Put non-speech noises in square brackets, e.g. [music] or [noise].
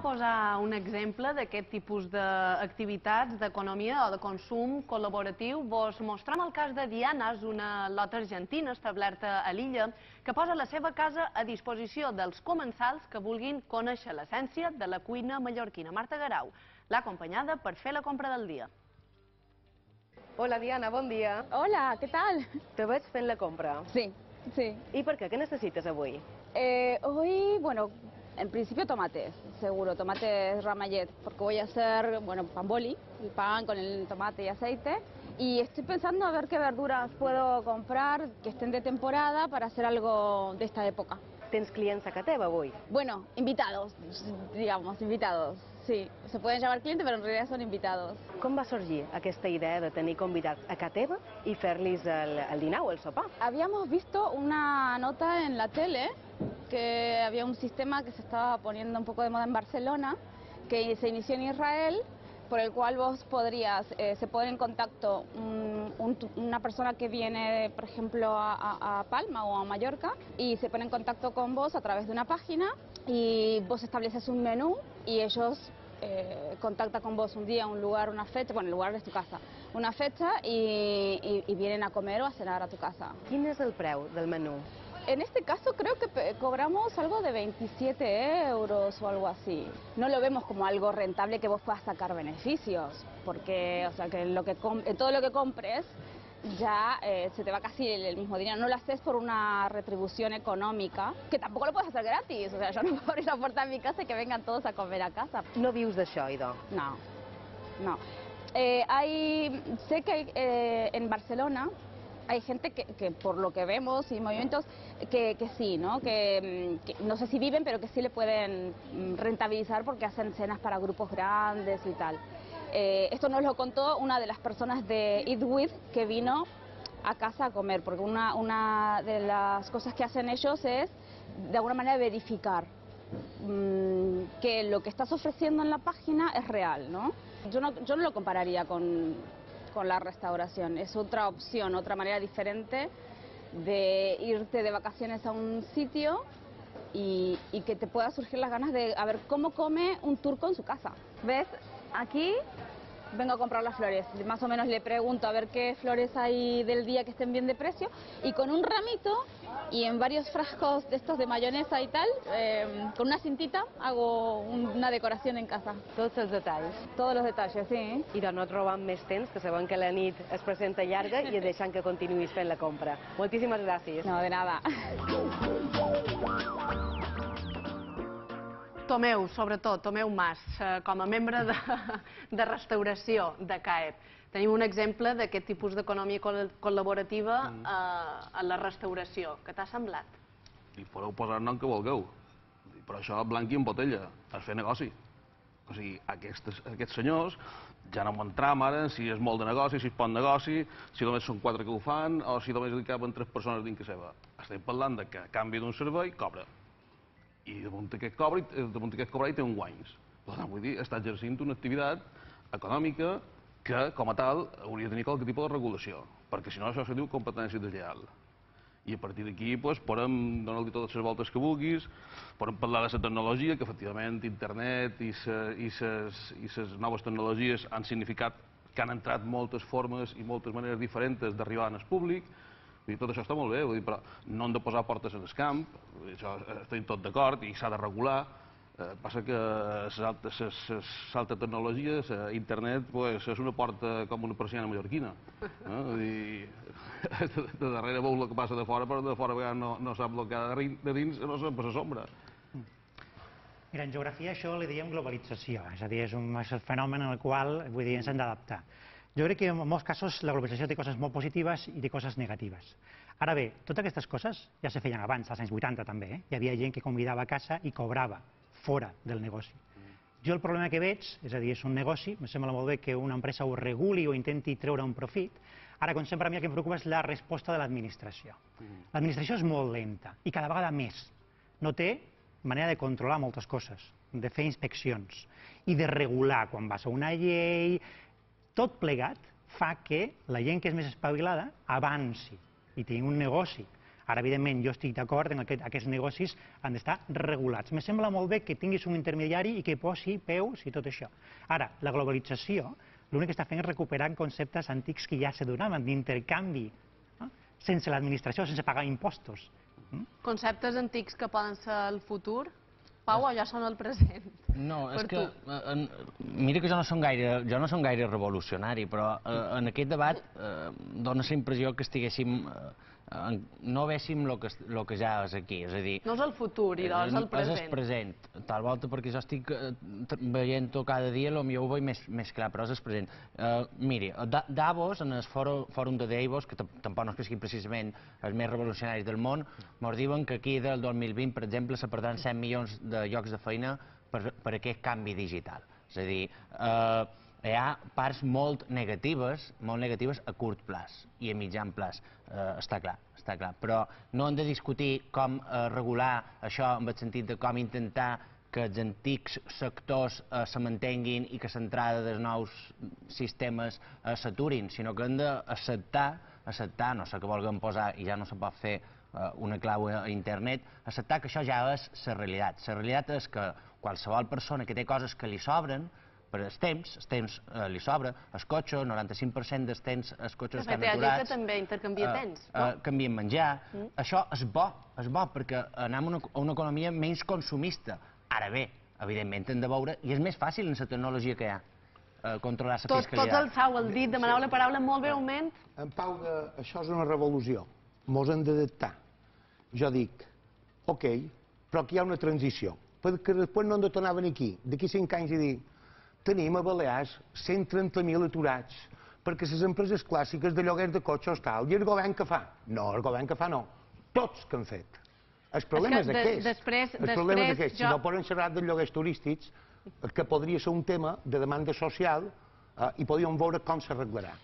posar un exemple d'aquest tipus d'activitats d'economia o de consum col·laboratiu. Vos mostrem el cas de Dianas, una lota argentina establerta a l'illa, que posa la seva casa a disposició dels comensals que vulguin conèixer l'essència de la cuina mallorquina. Marta Garau l'ha acompanyada per fer la compra del dia. Hola Diana, bon dia. Hola, ¿qué tal? Te veig fent la compra. Sí, sí. I per què? Què necessites avui? Eh, hoy, bueno, en principio tomates, seguro, tomates ramallet, porque voy a hacer, bueno, pan boli, el pan con el tomate y aceite. Y estoy pensando a ver qué verduras puedo comprar que estén de temporada para hacer algo de esta época. Tens clients a casa teva avui? Bueno, invitados, digamos, invitados. Sí, se pueden llamar clientes, pero en realidad son invitados. Com va sorgir aquesta idea de tenir convidats a casa teva i fer-los el, el dinar o el sopar? Habíamos visto una nota en la tele que había un sistema que se estaba poniendo un poco de moda en Barcelona, que se inició en Israel, por el cual vos podrías, eh, se pone en contacto un- un una persona que viene, por ejemplo, a, a- Palma o a Mallorca y se pone en contacto con vos a través de una página y vos estableces un menú y ellos eh, contactan con vos un día, un lugar, una fecha, bueno, el lugar es tu casa, una fecha y, y- y vienen a comer o a cenar a tu casa. Quin és el preu del menú? En este caso creo que cobramos algo de 27 euros o algo así. No lo vemos como algo rentable que vos puedas sacar beneficios, porque o sea, que lo que en todo lo que compres ya eh, se te va casi el, el mismo dinero. No lo haces por una retribución económica, que tampoco lo puedes hacer gratis. O sea, yo [laughs] no puedo abrir la puerta de mi casa y que vengan todos a comer a casa. No vius d'això, idò? No, no. Eh, hay, sé que eh, en Barcelona hay gente que, que por lo que vemos y movimientos que, que sí, ¿no? Que, mm, no sé si viven, pero que sí le pueden mm, rentabilizar porque hacen cenas para grupos grandes y tal. Eh, esto nos lo contó una de las personas de Eat With que vino a casa a comer, porque una, una de las cosas que hacen ellos es de alguna manera verificar mm, que lo que estás ofreciendo en la página es real, ¿no? Yo no, yo no lo compararía con, con la restauración, es otra opción, otra manera diferente de irte de vacaciones a un sitio y, y que te pueda surgir las ganas de a ver cómo come un turco en su casa. ¿Ves? Aquí vengo a comprar las flores. Más o menos le pregunto a ver qué flores hay del día que estén bien de precio y con un ramito y en varios frascos de estos de mayonesa y tal, eh, con una cintita hago un- una decoración en casa. Tots els detalls. Todos los detalles, sí. I de no et robant més temps, que sabem que la nit es presenta llarga i deixant que continuïs fent la compra. Moltíssimes gràcies. No, de nada. [laughs] Tomeu, sobretot, Tomeu Mas, eh, com a membre de, [laughs] de restauració de CAEP, tenim un exemple d'aquest tipus d'economia col- col·laborativa eh, a la restauració. Què t'ha semblat? i podeu posar el nom que vulgueu. Però això blanc i en botella, és fer negoci. O sigui, aquests, aquests senyors ja no m'entram ara si és molt de negoci, si és poc negoci, si només són quatre que ho fan o si només hi caben tres persones dins que seva. Estem parlant de que a canvi d'un servei cobra. I damunt aquest cobra, eh, cobra hi té un guanys. Per tant, vull dir, està exercint una activitat econòmica que, com a tal, hauria de tenir qualque tipus de regulació, perquè si no això se diu competència deslleial i a partir d'aquí doncs, podem donar-li totes les voltes que vulguis, podem parlar de la tecnologia, que efectivament internet i les noves tecnologies han significat que han entrat moltes formes i moltes maneres diferents d'arribar al públic, Dir, tot això està molt bé, vull dir, però no han de posar portes en el camp, això eh, estem tot d'acord i s'ha de regular, Eh, passa que tecnologies, eh, internet, pues, és una porta com una persiana mallorquina. Eh? Vull dir, [laughs] de, darrere veus el que passa de fora, però de fora vegades no, no sap el que ha de dins, no sap per la sombra. Mira, en geografia això li diem globalització, és a dir, és un, fenomen en el qual vull dir, ens hem d'adaptar. Jo crec que en molts casos la globalització té coses molt positives i té coses negatives. Ara bé, totes aquestes coses ja se feien abans, als anys 80 també. Eh? Hi havia gent que convidava a casa i cobrava fora del negoci. Jo el problema que veig, és a dir, és un negoci, em sembla molt bé que una empresa ho reguli o intenti treure un profit. Ara, com sempre, a mi el que em preocupa és la resposta de l'administració. L'administració és molt lenta i cada vegada més. No té manera de controlar moltes coses, de fer inspeccions i de regular quan vas a una llei. Tot plegat fa que la gent que és més espavilada avanci i tingui un negoci. Ara, evidentment, jo estic d'acord en que aquests negocis han d'estar regulats. Me sembla molt bé que tinguis un intermediari i que posi peus i tot això. Ara, la globalització l'únic que està fent és recuperar conceptes antics que ja se donaven d'intercanvi, sense l'administració, sense pagar impostos. Conceptes antics que poden ser el futur, Pau, o ja són el present? No, és que, eh, en, mira que jo no som gaire, jo no som gaire revolucionari, però eh, en aquest debat eh, dona la impressió que estiguéssim, eh, no véssim el que, lo que ja és aquí, és a dir... No és el futur, idò, és el És present. el present, tal volta perquè jo estic veient-ho cada dia, potser ho veig més, més clar, però és el present. Miri, Da- Davos, en el fòrum, fòrum de Davos, que tam- tampoc no és que siguin precisament els més revolucionaris del món, ens diuen que aquí del 2020, per exemple, se perdran 100 milions de llocs de feina per, per aquest canvi digital. És a dir, eh, hi ha parts molt negatives, molt negatives a curt plaç i a mitjan plaç, eh, està clar, està clar. Però no hem de discutir com eh, regular això en el sentit de com intentar que els antics sectors eh, se mantenguin i que l'entrada dels nous sistemes eh, s'aturin, sinó que hem d'acceptar, acceptar, no sé què vulguem posar i ja no se pot fer una clau a internet, acceptar que això ja és la realitat. La realitat és que qualsevol persona que té coses que li sobren, per el temps, el temps eh, li sobra, el cotxe, el 95% dels temps els cotxes De fet, estan hi ha gent que aturats. també intercanvia eh, temps, eh, no? canvien menjar. Això és bo, és bo, perquè anem a una, a una economia menys consumista. Ara bé, evidentment hem de veure, i és més fàcil en la tecnologia que hi ha, eh, controlar la Tots, tots fiscalitat. alçau el dit, demaneu la paraula molt breument. En Pau, de, això és una revolució. Mos hem d'adaptar. Jo dic, ok, però aquí hi ha una transició. Perquè després no hem de tornar a venir aquí, d'aquí cinc anys i dir tenim a Balears 130.000 aturats, perquè les empreses clàssiques de lloguer de cotxes tal, i el govern que fa? No, el govern que fa no. Tots que han fet. El problema és, de- aquest. després- el problema és després aquest. Si no poden xerrar de lloguers turístics, que podria ser un tema de demanda social, eh, i podríem veure com s'arreglarà.